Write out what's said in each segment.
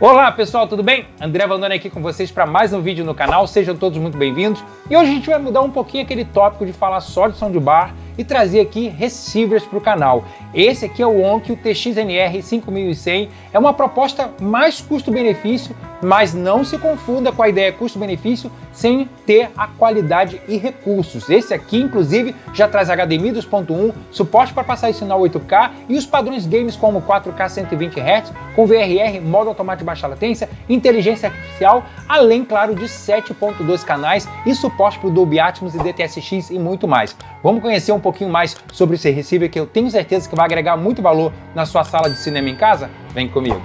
Olá pessoal, tudo bem? André Vandone aqui com vocês para mais um vídeo no canal, sejam todos muito bem-vindos. E hoje a gente vai mudar um pouquinho aquele tópico de falar só de som de bar e trazer aqui receivers para o canal. Esse aqui é o Onkyo TXNR 5100, é uma proposta mais custo-benefício, mas não se confunda com a ideia custo-benefício sem ter a qualidade e recursos. Esse aqui, inclusive, já traz HDMI 2.1, suporte para passar sinal 8K e os padrões games como 4K 120 Hz, com VRR, modo automático de baixa latência, inteligência artificial, além, claro, de 7.2 canais e suporte para o Dolby Atmos e DTSX e muito mais. Vamos conhecer um pouquinho mais sobre esse receiver que eu tenho certeza que vai agregar muito valor na sua sala de cinema em casa? Vem comigo!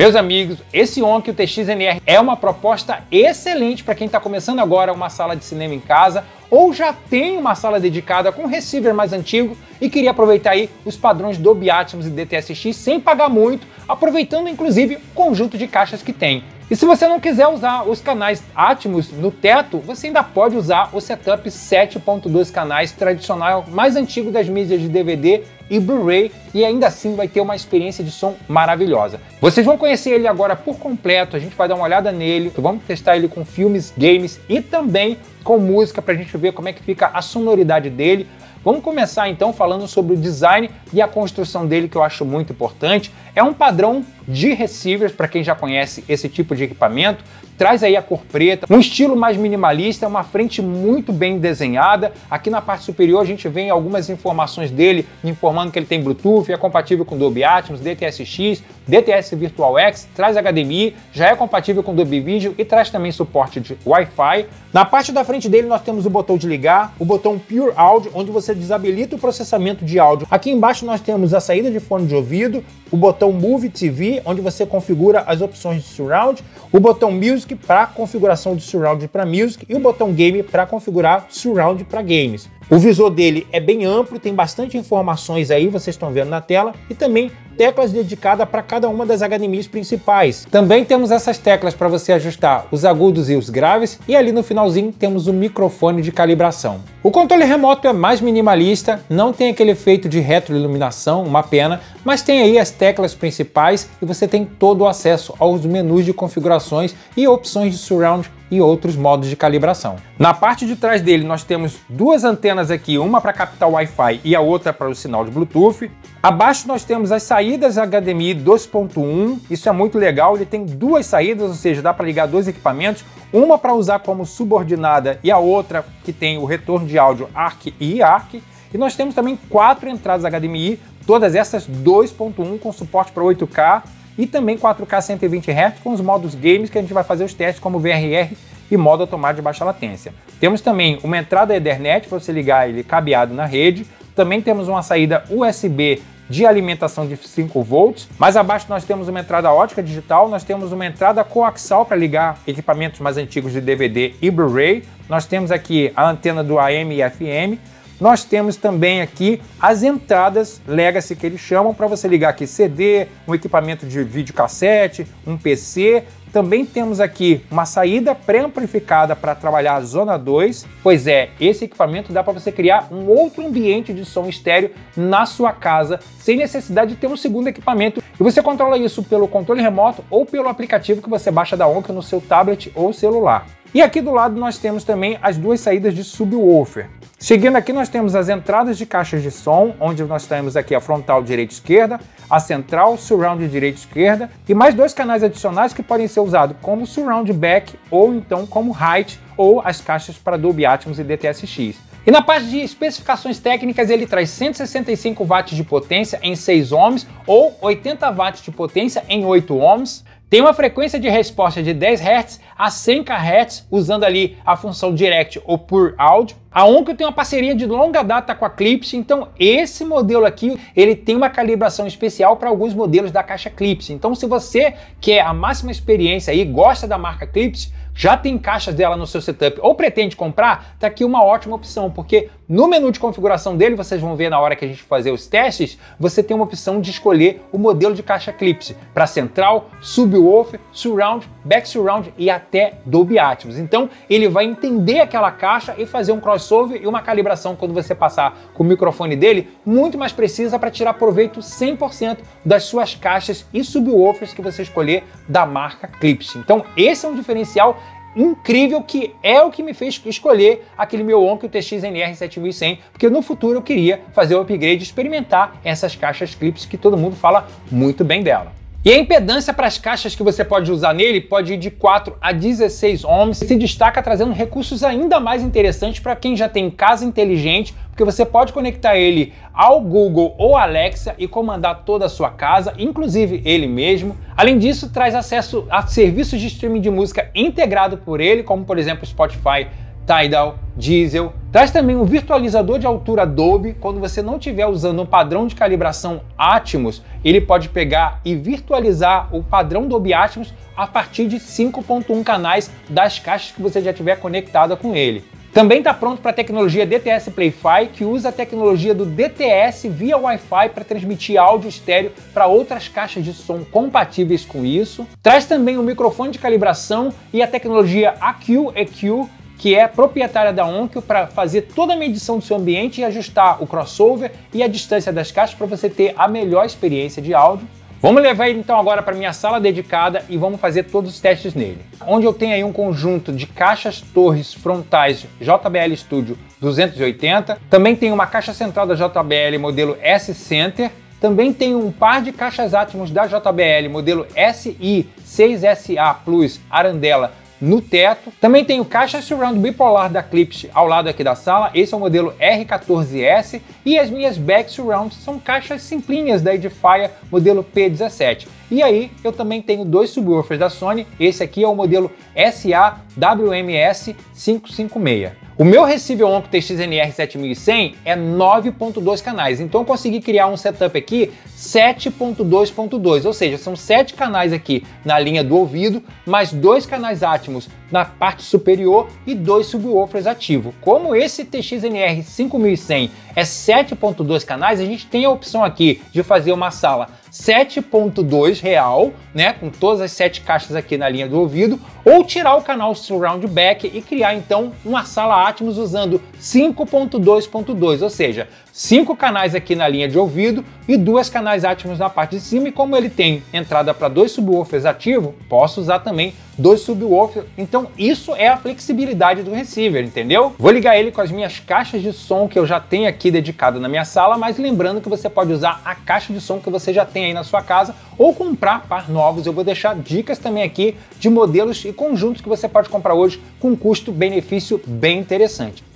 Meus amigos, esse Onkyo TXNR é uma proposta excelente para quem está começando agora uma sala de cinema em casa ou já tem uma sala dedicada com receiver mais antigo e queria aproveitar aí os padrões Dolby Atmos e DTSX sem pagar muito, aproveitando inclusive o conjunto de caixas que tem. E se você não quiser usar os canais Atmos no teto, você ainda pode usar o setup 7.2 canais tradicional mais antigo das mídias de DVD e Blu-ray e ainda assim vai ter uma experiência de som maravilhosa. Vocês vão conhecer ele agora por completo, a gente vai dar uma olhada nele, vamos testar ele com filmes, games e também com música para a gente ver como é que fica a sonoridade dele. Vamos começar então falando sobre o design e a construção dele que eu acho muito importante. É um padrão de receivers para quem já conhece esse tipo de equipamento. Traz aí a cor preta, um estilo mais minimalista, uma frente muito bem desenhada. Aqui na parte superior a gente vê algumas informações dele, informando que ele tem Bluetooth, é compatível com Dolby Atmos, DTSX, DTS Virtual X, traz HDMI, já é compatível com Dolby Vision e traz também suporte de Wi-Fi. Na parte da frente dele nós temos o botão de ligar, o botão Pure Audio, onde você desabilita o processamento de áudio. Aqui embaixo nós temos a saída de fone de ouvido, o botão Move TV, onde você configura as opções de surround, o botão Music para configuração de surround para music e o botão Game para configurar surround para games. O visor dele é bem amplo, tem bastante informações aí, vocês estão vendo na tela, e também teclas dedicadas para cada uma das HDMIs principais. Também temos essas teclas para você ajustar os agudos e os graves, e ali no finalzinho temos o microfone de calibração. O controle remoto é mais minimalista, não tem aquele efeito de retroiluminação, uma pena, mas tem aí as teclas principais e você tem todo o acesso aos menus de configurações e opções de surround e outros modos de calibração. Na parte de trás dele nós temos duas antenas aqui, uma para captar Wi-Fi e a outra para o sinal de Bluetooth. Abaixo nós temos as saídas HDMI 2.1, isso é muito legal, ele tem duas saídas, ou seja, dá para ligar dois equipamentos, uma para usar como subordinada e a outra que tem o retorno de áudio ARC e ARC. E nós temos também quatro entradas HDMI, todas essas 2.1 com suporte para 8K e também 4K 120 Hz com os modos games que a gente vai fazer os testes como VRR e modo automático de baixa latência. Temos também uma entrada Ethernet para você ligar ele cabeado na rede. Também temos uma saída USB de alimentação de 5 volts. Mais abaixo nós temos uma entrada ótica digital, nós temos uma entrada coaxial para ligar equipamentos mais antigos de DVD e Blu-ray. Nós temos aqui a antena do AM e FM. Nós temos também aqui as entradas Legacy que eles chamam para você ligar aqui CD, um equipamento de videocassete, um PC. Também temos aqui uma saída pré-amplificada para trabalhar a zona 2, pois é, esse equipamento dá para você criar um outro ambiente de som estéreo na sua casa, sem necessidade de ter um segundo equipamento. E você controla isso pelo controle remoto ou pelo aplicativo que você baixa da Onkyo no seu tablet ou celular. E aqui do lado nós temos também as duas saídas de subwoofer. Seguindo aqui nós temos as entradas de caixas de som, onde nós temos aqui a frontal direita e esquerda, a central surround direita e esquerda e mais dois canais adicionais que podem ser usados como surround back ou então como height ou as caixas para Dolby Atmos e DTSX. E na parte de especificações técnicas, ele traz 165 watts de potência em 6 ohms ou 80 watts de potência em 8 ohms, tem uma frequência de resposta de 10 Hz a 100 kHz, usando ali a função Direct ou Pure Audio. A Onkyo tem uma parceria de longa data com a Clips, então esse modelo aqui ele tem uma calibração especial para alguns modelos da caixa Clips. Então se você quer a máxima experiência e gosta da marca Clips, já tem caixas dela no seu setup ou pretende comprar, tá aqui uma ótima opção, porque no menu de configuração dele, vocês vão ver na hora que a gente fazer os testes, você tem uma opção de escolher o modelo de caixa Clips para central, subwoofer, surround, back surround e até Dolby Atmos. Então, ele vai entender aquela caixa e fazer um cross crossover e uma calibração quando você passar com o microfone dele muito mais precisa para tirar proveito 100% das suas caixas e subwoofers que você escolher da marca Clips. Então esse é um diferencial incrível que é o que me fez escolher aquele meu Onkyo TXNR 7100, porque no futuro eu queria fazer o upgrade e experimentar essas caixas clips que todo mundo fala muito bem dela. E a impedância para as caixas que você pode usar nele pode ir de 4 a 16 ohms, se destaca trazendo recursos ainda mais interessantes para quem já tem casa inteligente, porque você pode conectar ele ao Google ou Alexa e comandar toda a sua casa, inclusive ele mesmo. Além disso, traz acesso a serviços de streaming de música integrado por ele, como por exemplo Spotify, Tidal, Diesel. Traz também um virtualizador de altura Dolby. Quando você não estiver usando um padrão de calibração Atmos, ele pode pegar e virtualizar o padrão Dolby Atmos a partir de 5.1 canais das caixas que você já tiver conectada com ele. Também está pronto para a tecnologia DTS Play-Fi, que usa a tecnologia do DTS via Wi-Fi para transmitir áudio estéreo para outras caixas de som compatíveis com isso. Traz também um microfone de calibração e a tecnologia AQ-EQ, que é proprietária da Onkyo para fazer toda a medição do seu ambiente e ajustar o crossover e a distância das caixas para você ter a melhor experiência de áudio. Vamos levar ele então agora para minha sala dedicada e vamos fazer todos os testes nele. Onde eu tenho aí um conjunto de caixas torres frontais JBL Studio 280, também tem uma caixa central da JBL modelo S Center, também tem um par de caixas Atmos da JBL modelo SI 6SA Plus Arandela no teto. Também tem o caixa surround bipolar da Clips ao lado aqui da sala. Esse é o modelo R14S e as minhas back surrounds são caixas simplinhas da Edifier modelo P17. E aí eu também tenho dois subwoofers da Sony. Esse aqui é o modelo SA-WMS 556. O meu receiver Onkyo TXNR 7100 é 9.2 canais, então eu consegui criar um setup aqui 7.2.2, ou seja, são 7 canais aqui na linha do ouvido, mais dois canais Atmos na parte superior e dois subwoofers ativos. Como esse TXNR 5100 é 7.2 canais, a gente tem a opção aqui de fazer uma sala 7.2 real, né, com todas as sete caixas aqui na linha do ouvido, ou tirar o canal Surround Back e criar então uma sala Atmos usando 5.2.2, ou seja, cinco canais aqui na linha de ouvido e duas canais Atmos na parte de cima. E como ele tem entrada para dois subwoofers ativos, posso usar também dois subwoofers. Então isso é a flexibilidade do receiver, entendeu? Vou ligar ele com as minhas caixas de som que eu já tenho aqui dedicado na minha sala, mas lembrando que você pode usar a caixa de som que você já tem aí na sua casa ou comprar par novos. Eu vou deixar dicas também aqui de modelos e conjuntos que você pode comprar hoje com custo-benefício bem interessante.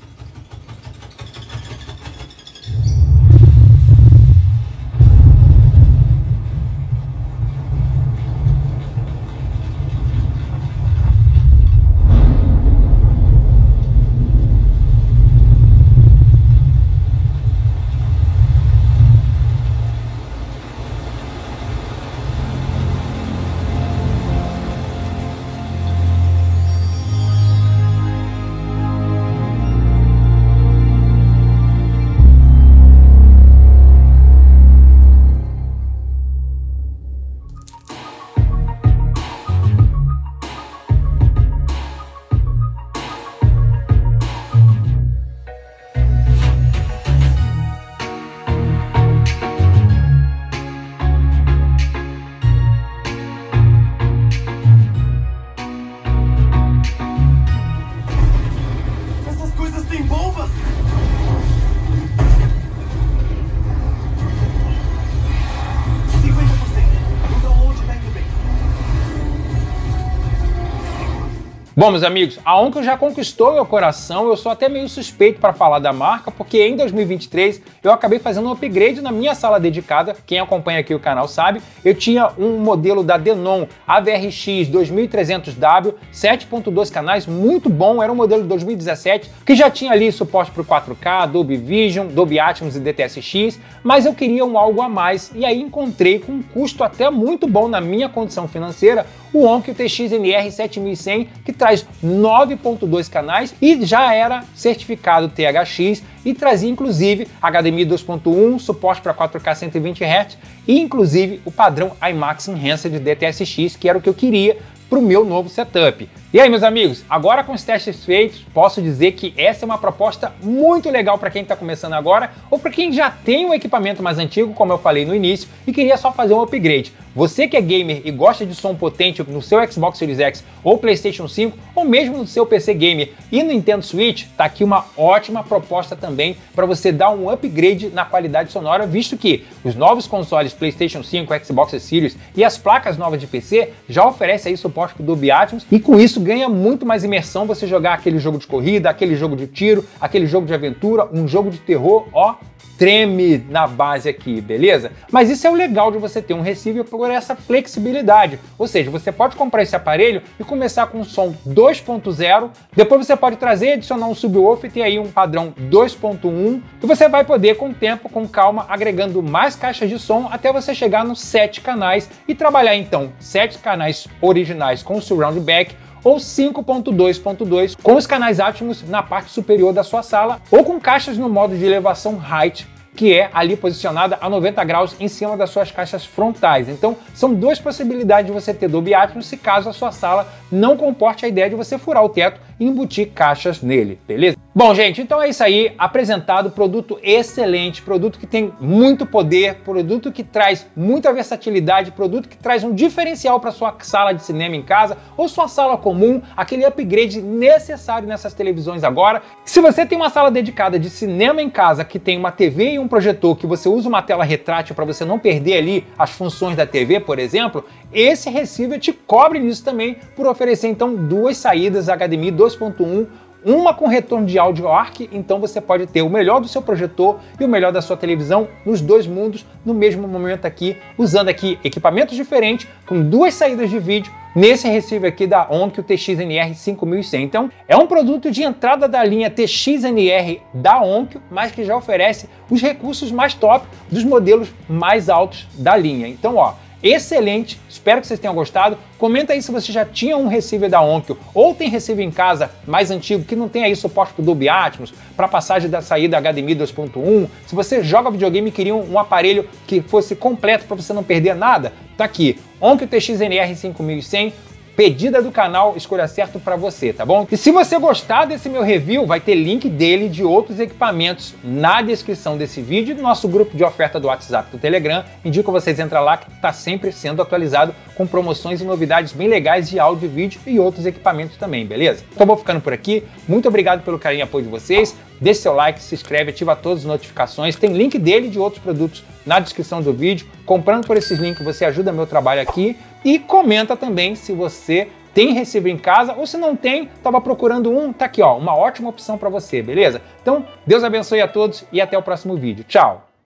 us. Bom, meus amigos, a Onkel já conquistou meu coração, eu sou até meio suspeito para falar da marca, porque em 2023 eu acabei fazendo um upgrade na minha sala dedicada, quem acompanha aqui o canal sabe, eu tinha um modelo da Denon AVRX 2300W, 7.2 canais, muito bom, era um modelo de 2017, que já tinha ali suporte para o 4K, Dolby Vision, Dolby Atmos e DTSX, mas eu queria um algo a mais, e aí encontrei com um custo até muito bom na minha condição financeira, o Onkyo TXNR 7100, que traz 9.2 canais e já era certificado THX e trazia inclusive HDMI 2.1, suporte para 4K 120 Hz e inclusive o padrão IMAX Enhanced DTSX, que era o que eu queria para o meu novo setup. E aí, meus amigos, agora com os testes feitos, posso dizer que essa é uma proposta muito legal para quem está começando agora ou para quem já tem um equipamento mais antigo, como eu falei no início, e queria só fazer um upgrade. Você que é gamer e gosta de som potente no seu Xbox Series X ou PlayStation 5 ou mesmo no seu PC gamer e no Nintendo Switch, tá aqui uma ótima proposta também para você dar um upgrade na qualidade sonora, visto que os novos consoles PlayStation 5, Xbox Series e as placas novas de PC já oferecem aí suporte para Dolby Atmos e com isso ganha muito mais imersão você jogar aquele jogo de corrida, aquele jogo de tiro, aquele jogo de aventura, um jogo de terror, ó, treme na base aqui, beleza? Mas isso é o legal de você ter um receiver por essa flexibilidade. Ou seja, você pode comprar esse aparelho e começar com um som 2.0, depois você pode trazer e adicionar um subwoofer e ter aí um padrão 2.1, e você vai poder com o tempo, com calma, agregando mais caixas de som até você chegar nos 7 canais e trabalhar então 7 canais originais com surround back ou 5.2.2 com os canais Atmos na parte superior da sua sala ou com caixas no modo de elevação height que é ali posicionada a 90 graus em cima das suas caixas frontais. Então, são duas possibilidades de você ter Dolby Atmos se caso a sua sala não comporte a ideia de você furar o teto embutir caixas nele, beleza? Bom, gente, então é isso aí. Apresentado, produto excelente, produto que tem muito poder, produto que traz muita versatilidade, produto que traz um diferencial para sua sala de cinema em casa ou sua sala comum, aquele upgrade necessário nessas televisões agora. Se você tem uma sala dedicada de cinema em casa que tem uma TV e um projetor que você usa uma tela retrátil para você não perder ali as funções da TV, por exemplo, esse receiver te cobre nisso também por oferecer então duas saídas HDMI 2.1 uma com retorno de áudio ARC, então você pode ter o melhor do seu projetor e o melhor da sua televisão nos dois mundos no mesmo momento aqui, usando aqui equipamentos diferentes com duas saídas de vídeo nesse receiver aqui da Onkyo TXNR 5100. Então, é um produto de entrada da linha TXNR da Onkyo, mas que já oferece os recursos mais top dos modelos mais altos da linha. Então, ó, excelente. Espero que vocês tenham gostado. Comenta aí se você já tinha um receiver da Onkyo ou tem receiver em casa mais antigo que não tem aí suporte para Dolby Atmos, para passagem da saída HDMI 2.1. Se você joga videogame e queria um, aparelho que fosse completo para você não perder nada, tá aqui. Onkyo TXNR 5100 pedida do canal Escolha Certo para você, tá bom? E se você gostar desse meu review, vai ter link dele de outros equipamentos na descrição desse vídeo e do nosso grupo de oferta do WhatsApp do Telegram. Indico vocês entrar lá que está sempre sendo atualizado com promoções e novidades bem legais de áudio, vídeo e outros equipamentos também, beleza? Então vou ficando por aqui. Muito obrigado pelo carinho e apoio de vocês. Deixe seu like, se inscreve, ativa todas as notificações. Tem link dele e de outros produtos na descrição do vídeo. Comprando por esses links você ajuda meu trabalho aqui e comenta também se você tem receiver em casa ou se não tem, estava procurando um, tá aqui ó, uma ótima opção para você, beleza? Então, Deus abençoe a todos e até o próximo vídeo. Tchau!